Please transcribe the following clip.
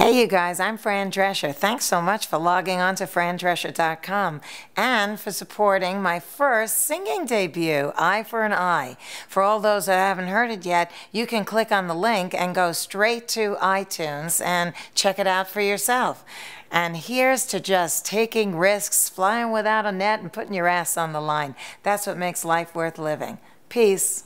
Hey, you guys, I'm Fran Drescher. Thanks so much for logging on to frandrescher.com and for supporting my first singing debut, Eye for an Eye. For all those that haven't heard it yet, you can click on the link and go straight to iTunes and check it out for yourself. And here's to just taking risks, flying without a net, and putting your ass on the line. That's what makes life worth living. Peace.